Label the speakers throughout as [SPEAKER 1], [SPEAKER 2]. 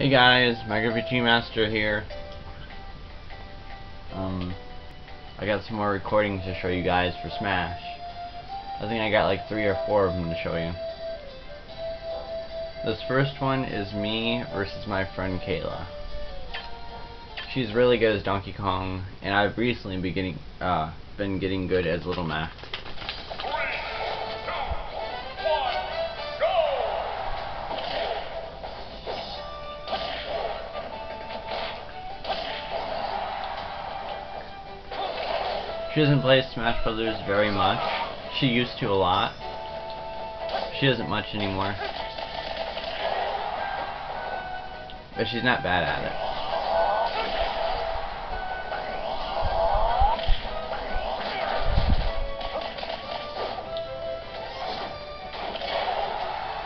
[SPEAKER 1] Hey guys, MegaVG Master here. Um, I got some more recordings to show you guys for Smash. I think I got like three or four of them to show you. This first one is me versus my friend Kayla. She's really good as Donkey Kong, and I've recently been getting, uh, been getting good as Little Mac. She doesn't play Smash Brothers very much. She used to a lot. She doesn't much anymore. But she's not bad at it.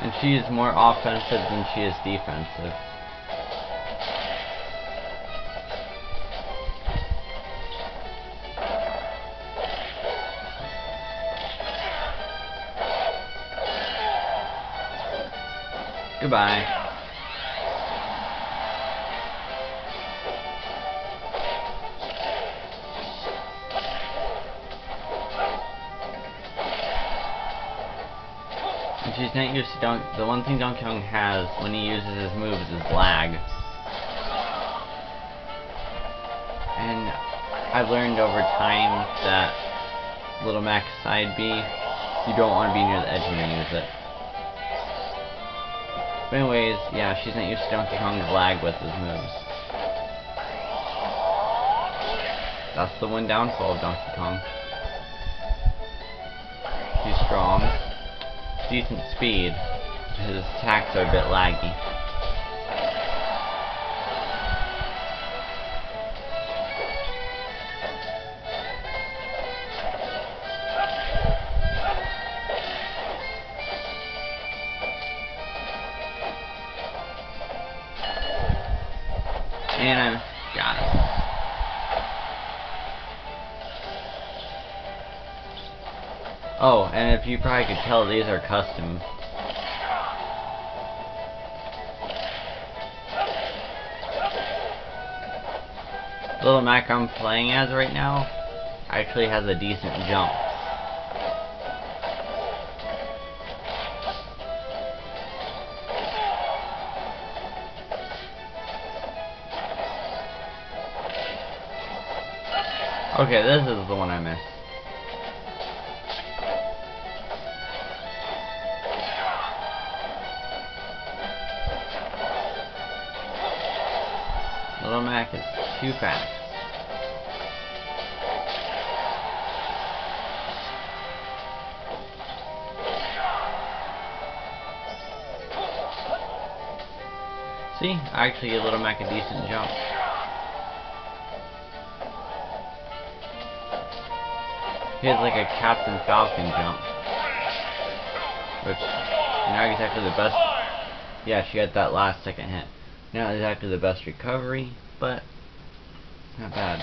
[SPEAKER 1] And she is more offensive than she is defensive. Goodbye. She's not used to Don the one thing Donkey Kong has when he uses his moves is lag. And I've learned over time that Little Mac's side B, you don't want to be near the edge when you use it. But anyways, yeah, she's not used to Donkey Kong's lag with his moves. That's the one downfall of Donkey Kong. He's strong, decent speed, his attacks are a bit laggy. Oh, and if you probably could tell, these are custom. Little Mac I'm playing as right now actually has a decent jump. Okay, this is the one I missed. Little Mac is too fast. See, I actually get Little Mac a decent jump. He has like a Captain Falcon jump. Which, not exactly the best. Yeah, she got that last second hit. Not exactly the best recovery, but not bad.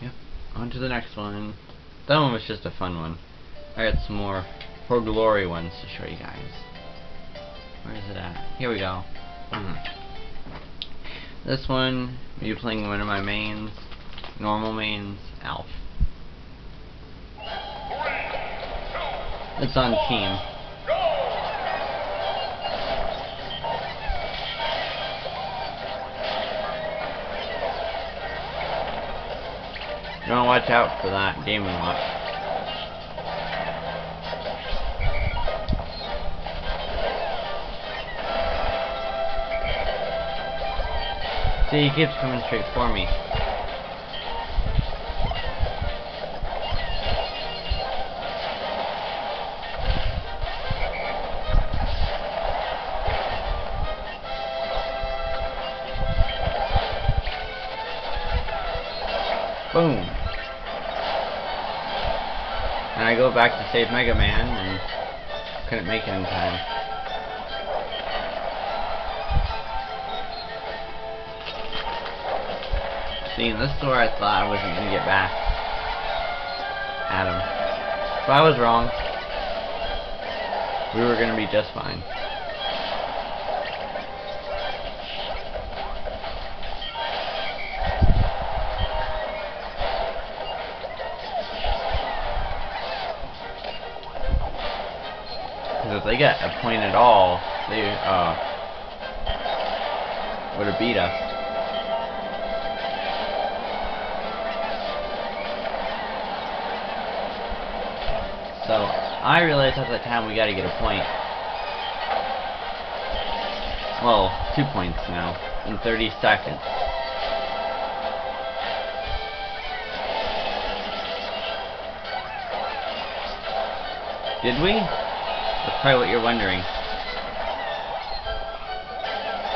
[SPEAKER 1] Yep, on to the next one. That one was just a fun one. I got some more For Glory ones to show you guys. Where is it at? Here we go. Mm. This one, me playing one of my mains, normal mains, Alph. It's on team. You wanna watch out for that Game & Watch. See, he keeps coming straight for me. Boom. And I go back to save Mega Man and couldn't make it in time. See, this is where I thought I wasn't going to get back. him. But I was wrong. We were gonna be just fine. If they get a point at all, they uh, would have beat us. So I realized at that time we got to get a point. Well, two points now in 30 seconds. Did we? That's probably what you're wondering.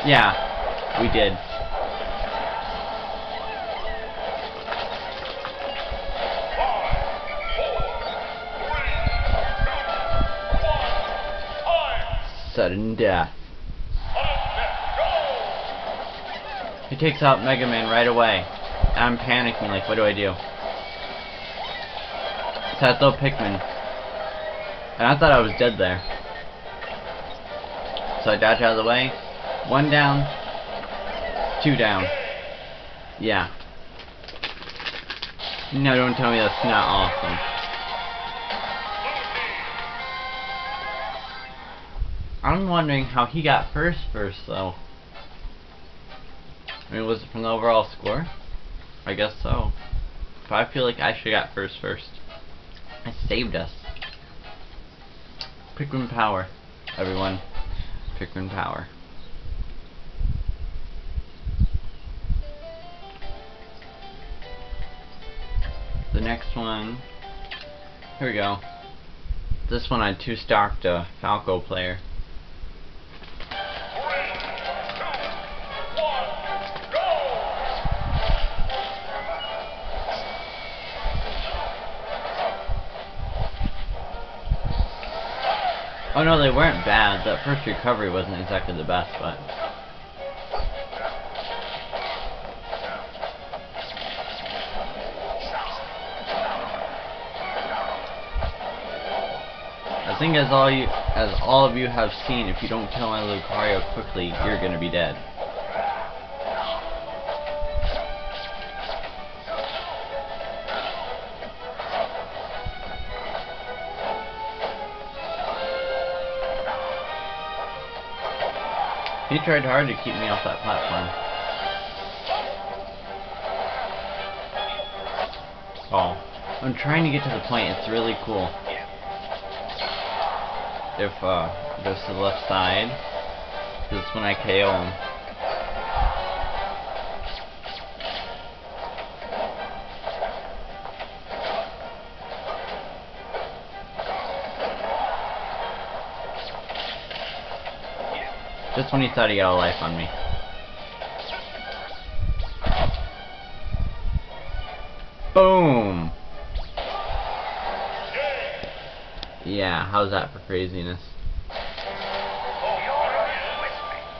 [SPEAKER 1] Yeah, we did. Sudden death. He takes out Mega Man right away. I'm panicking, like, what do I do? It's that little Pikmin. And I thought I was dead there. So I dodge out of the way. One down. Two down. Yeah. No, don't tell me that's not awesome. I'm wondering how he got first first though. I mean, was it from the overall score? I guess so. But I feel like I should have got first first. I saved us. Pikmin power, everyone. Pikmin power. The next one, here we go. This one I two stocked a Falco player. Oh no, they weren't bad. That first recovery wasn't exactly the best, but... I think as all you, as all of you have seen, if you don't kill my Lucario quickly, you're gonna be dead. He tried hard to keep me off that platform. Oh. I'm trying to get to the point, it's really cool. If, uh, goes to the left side, is when I KO him. Just when he thought he got a life on me. Boom! Yeah, how's that for craziness?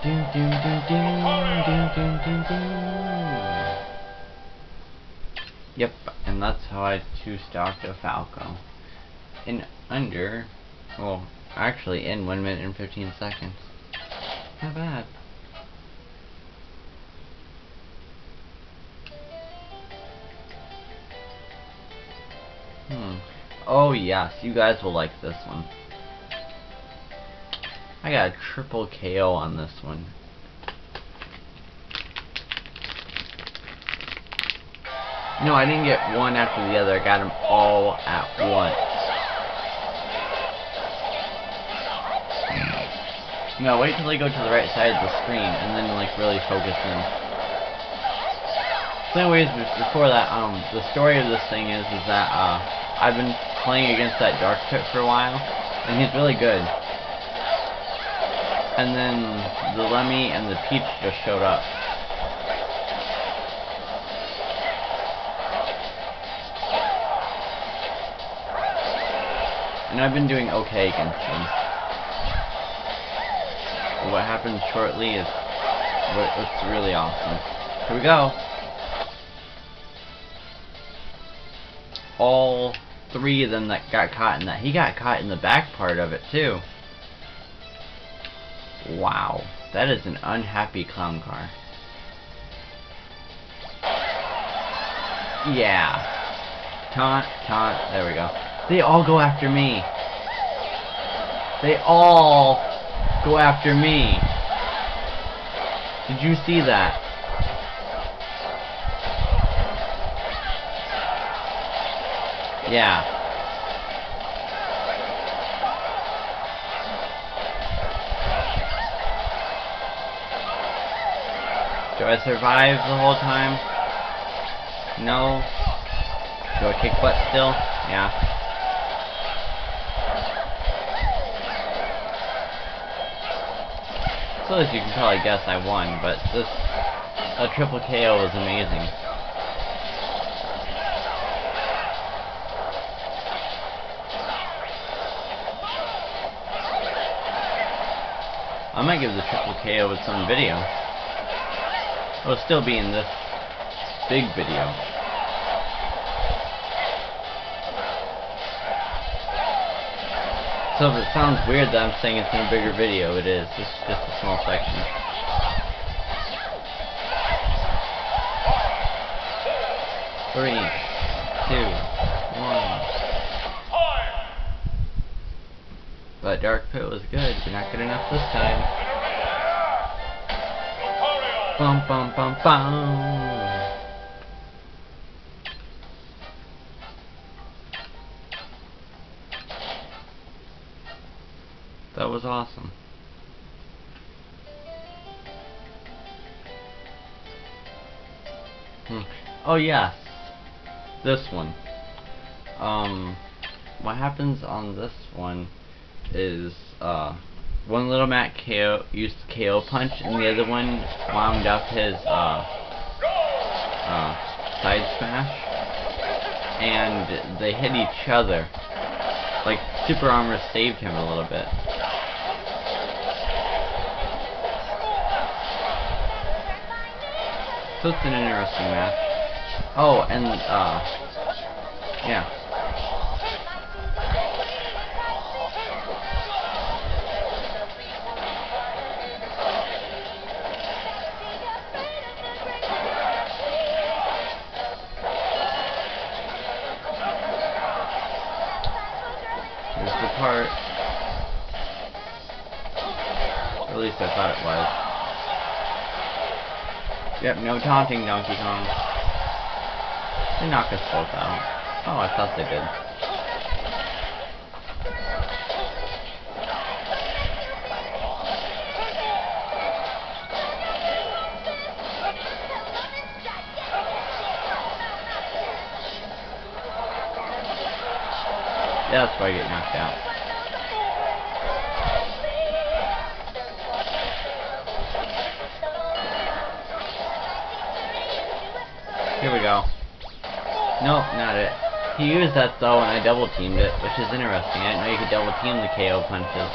[SPEAKER 1] Doo, doo, doo. Yep, and that's how I two-stocked a Falco. In under, well, actually in 1 minute and 15 seconds. Not bad. Hmm. Oh yes, you guys will like this one. I got a triple KO on this one. No, I didn't get one after the other. I got them all at once. No, wait till they go to the right side of the screen and then like really focus in. So anyways, before that, um, the story of this thing is is that uh, I've been playing against that Dark Pit for a while, and he's really good. And then the Lemmy and the Peach just showed up. And I've been doing okay against them what happens shortly is what, what's really awesome. Here we go. All three of them that got caught in that. He got caught in the back part of it too. Wow, that is an unhappy clown car. Yeah. Taunt, taunt, there we go. They all go after me. They all go after me. Did you see that? Yeah. Do I survive the whole time? No. Do I kick butt still? Yeah. As you can probably guess, I won, but this a triple KO was amazing. I might give the triple KO with some video. It'll still be in this big video. So if it sounds weird that I'm saying it's in a bigger video, it is. This is just a small section. Three, two, one. But Dark Pit was good, but not good enough this time. Bum bum bum bum. Awesome. Hmm. Oh yes, this one. Um, what happens on this one is uh, one Little Mac KO used KO punch, and the other one wound up his uh, uh, side smash, and they hit each other. Like Super Armor saved him a little bit. So it's an interesting match. Oh, and uh, yeah. Here's the part. At least I thought it was. Yep, no taunting Donkey Kong. They knock us both out. Oh, I thought they did. Yeah, that's why I get knocked out. Here we go. Nope, not it. He used that though and I double teamed it, which is interesting. I didn't know you could double team the KO punches.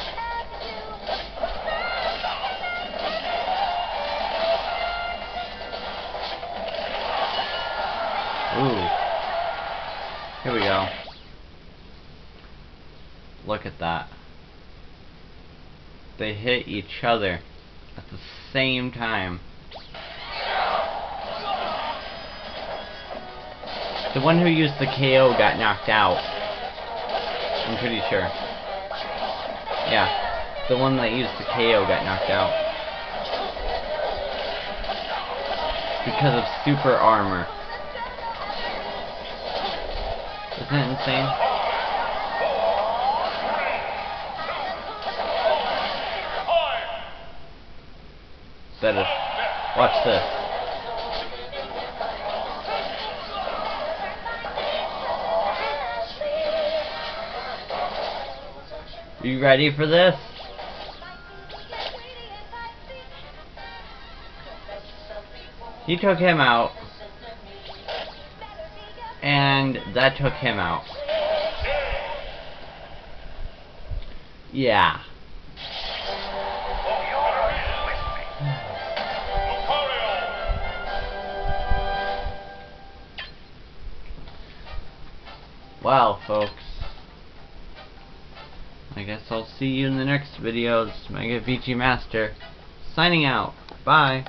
[SPEAKER 1] Ooh. Here we go. Look at that. They hit each other at the same time. The one who used the KO got knocked out. I'm pretty sure. Yeah. The one that used the KO got knocked out. Because of super armor. Isn't that insane? Is. Watch this. Ready for this? He took him out. And that took him out. Yeah. Well, folks. I guess I'll see you in the next video. This is Mega VG Master. Signing out. Bye.